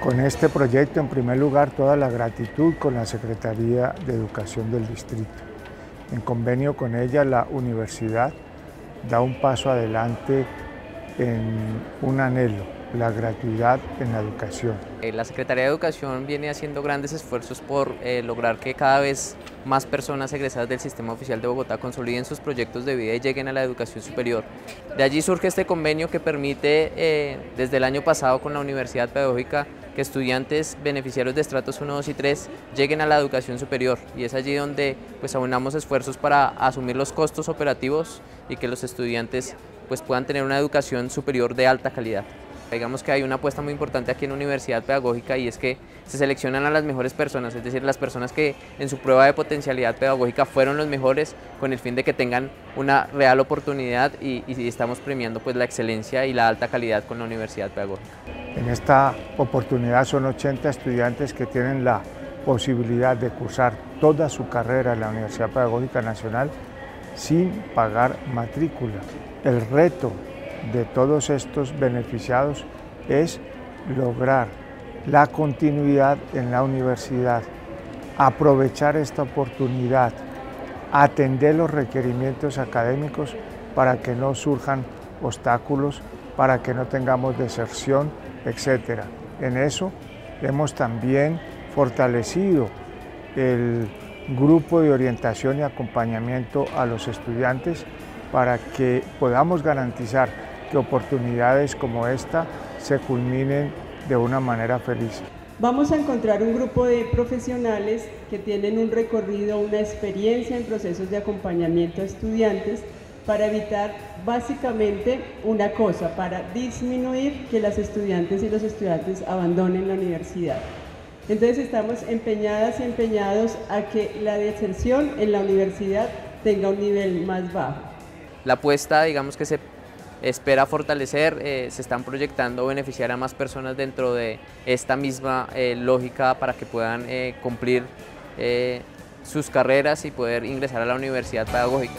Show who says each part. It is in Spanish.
Speaker 1: Con este proyecto, en primer lugar, toda la gratitud con la Secretaría de Educación del Distrito. En convenio con ella, la universidad da un paso adelante en un anhelo, la gratuidad en la educación.
Speaker 2: Eh, la Secretaría de Educación viene haciendo grandes esfuerzos por eh, lograr que cada vez más personas egresadas del Sistema Oficial de Bogotá consoliden sus proyectos de vida y lleguen a la educación superior. De allí surge este convenio que permite, eh, desde el año pasado con la Universidad Pedagógica, que estudiantes beneficiarios de estratos 1, 2 y 3 lleguen a la educación superior y es allí donde pues aunamos esfuerzos para asumir los costos operativos y que los estudiantes pues puedan tener una educación superior de alta calidad. Digamos que hay una apuesta muy importante aquí en la Universidad Pedagógica y es que se seleccionan a las mejores personas, es decir, las personas que en su prueba de potencialidad pedagógica fueron los mejores con el fin de que tengan una real oportunidad y, estamos premiando pues la excelencia y la alta calidad con la Universidad Pedagógica.
Speaker 1: En esta oportunidad son 80 estudiantes que tienen la posibilidad de cursar toda su carrera en la Universidad Pedagógica Nacional sin pagar matrícula. El reto de todos estos beneficiados es lograr la continuidad en la universidad, aprovechar esta oportunidad, atender los requerimientos académicos para que no surjan obstáculos, para que no tengamos deserción, etc. En eso hemos también fortalecido el grupo de orientación y acompañamiento a los estudiantes para que podamos garantizar que oportunidades como esta se culminen de una manera feliz.
Speaker 3: Vamos a encontrar un grupo de profesionales que tienen un recorrido, una experiencia en procesos de acompañamiento a estudiantes para evitar básicamente una cosa, para disminuir que las estudiantes y los estudiantes abandonen la universidad. Entonces estamos empeñadas y empeñados a que la deserción en la universidad tenga un nivel más bajo.
Speaker 2: La apuesta, digamos que se espera fortalecer, eh, se están proyectando beneficiar a más personas dentro de esta misma eh, lógica para que puedan eh, cumplir sus carreras y poder ingresar a la universidad pedagógica.